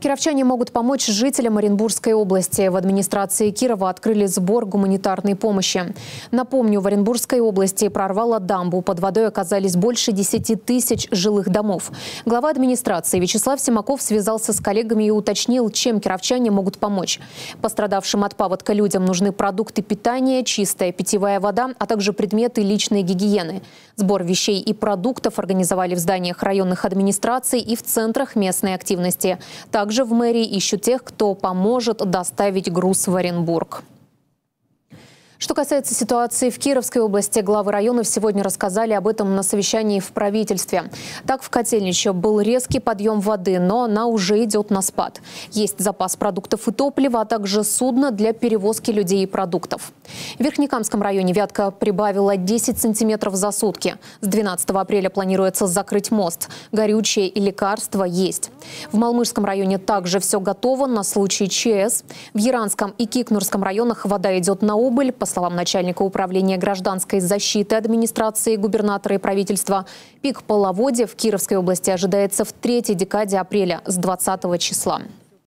Кировчане могут помочь жителям Оренбургской области. В администрации Кирова открыли сбор гуманитарной помощи. Напомню, в Оренбургской области прорвало дамбу. Под водой оказались больше 10 тысяч жилых домов. Глава администрации Вячеслав Симаков связался с коллегами и уточнил, чем кировчане могут помочь. Пострадавшим от паводка людям нужны продукты питания, чистая питьевая вода, а также предметы личной гигиены. Сбор вещей и продуктов организовали в зданиях районных администраций и в центрах местной активности. Также также в мэрии ищут тех, кто поможет доставить груз в Оренбург. Что касается ситуации в Кировской области, главы районов сегодня рассказали об этом на совещании в правительстве. Так, в Котельнище был резкий подъем воды, но она уже идет на спад. Есть запас продуктов и топлива, а также судно для перевозки людей и продуктов. В Верхнекамском районе Вятка прибавила 10 сантиметров за сутки. С 12 апреля планируется закрыть мост. Горючее и лекарства есть. В Малмышском районе также все готово на случай ЧС. В Яранском и Кикнурском районах вода идет на убыль. Словам начальника управления гражданской защиты администрации губернатора и правительства, пик половодья в Кировской области ожидается в третьей декаде апреля с 20 числа.